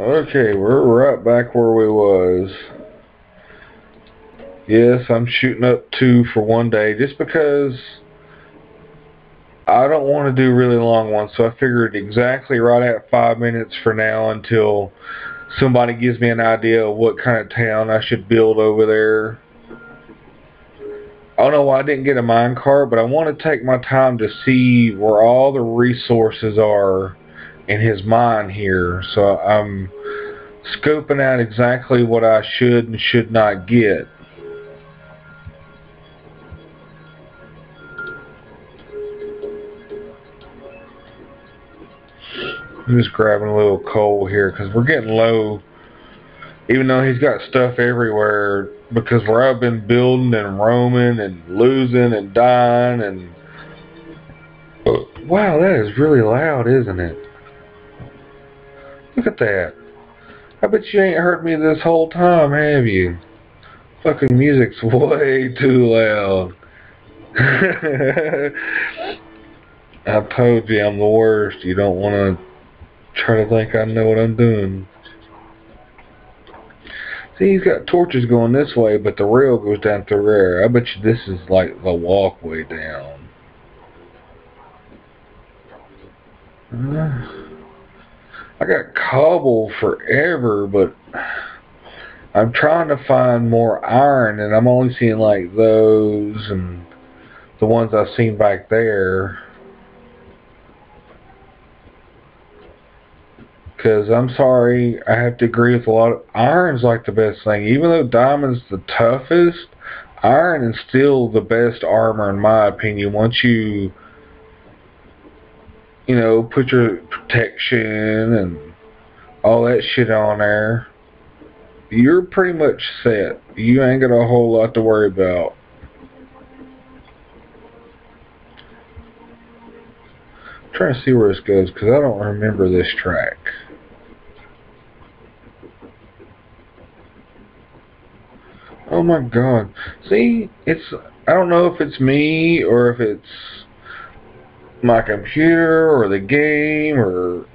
Okay, we're right back where we was. Yes, I'm shooting up two for one day just because I don't want to do really long ones, so I figured exactly right at five minutes for now until somebody gives me an idea of what kind of town I should build over there. I don't know why I didn't get a minecart, but I want to take my time to see where all the resources are in his mind here. So I'm scoping out exactly what I should and should not get. I'm just grabbing a little coal here because we're getting low. Even though he's got stuff everywhere, because where I've been building and roaming and losing and dying and... Wow, that is really loud, isn't it? Look at that. I bet you ain't heard me this whole time, have you? Fucking music's way too loud. I told you I'm the worst. You don't want to try to think I know what I'm doing. See, he's got torches going this way, but the rail goes down through there. I bet you this is like the walkway down. Uh, I got cobble forever, but I'm trying to find more iron, and I'm only seeing like those and the ones I've seen back there. Because I'm sorry, I have to agree with a lot of iron's like the best thing. Even though diamond's the toughest, iron is still the best armor in my opinion. Once you you know, put your protection and all that shit on there, you're pretty much set. You ain't got a whole lot to worry about. I'm trying to see where this goes because I don't remember this track. Oh my god. See, it's, I don't know if it's me or if it's my computer or the game or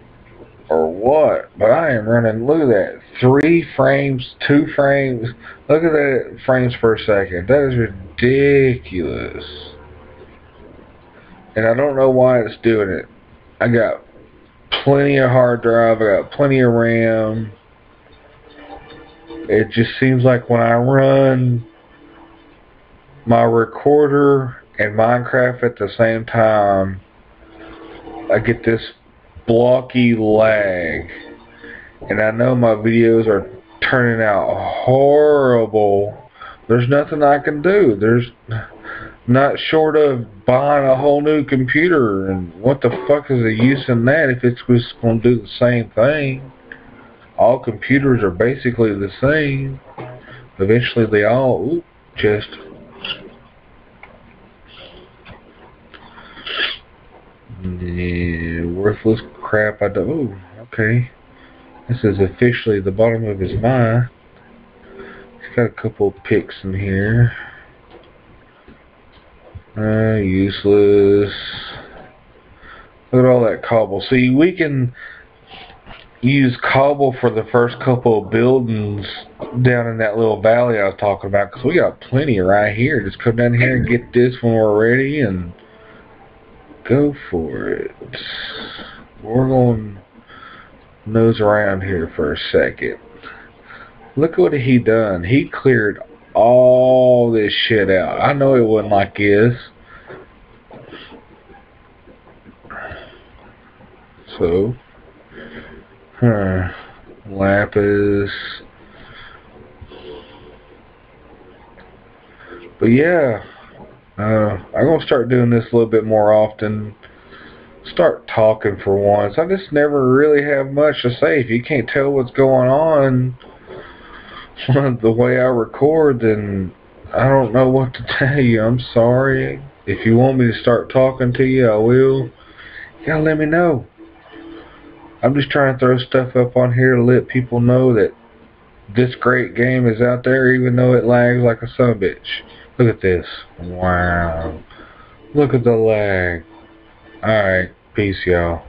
or what, but I am running, look at that, three frames, two frames, look at that frames per second, that is ridiculous. And I don't know why it's doing it. I got plenty of hard drive, I got plenty of RAM. It just seems like when I run my recorder and Minecraft at the same time, I get this blocky lag. And I know my videos are turning out horrible. There's nothing I can do. There's not short of buying a whole new computer. And what the fuck is the use in that if it's just going to do the same thing? All computers are basically the same. Eventually they all... Ooh, just Yeah, worthless crap. I do. Oh, okay. This is officially the bottom of his mine. He's got a couple picks in here. Uh, useless. Look at all that cobble. See, we can use cobble for the first couple of buildings down in that little valley I was talking about because we got plenty right here. Just come down here and get this when we're ready and go for it. We're going to nose around here for a second. Look what he done. He cleared all this shit out. I know it wasn't like this. So, huh, lapis. But yeah, uh, I'm going to start doing this a little bit more often. Start talking for once. I just never really have much to say. If you can't tell what's going on the way I record, then I don't know what to tell you. I'm sorry. If you want me to start talking to you, I will. You gotta let me know. I'm just trying to throw stuff up on here to let people know that this great game is out there, even though it lags like a son bitch. Look at this. Wow. Look at the lag. Alright. Peace, y'all.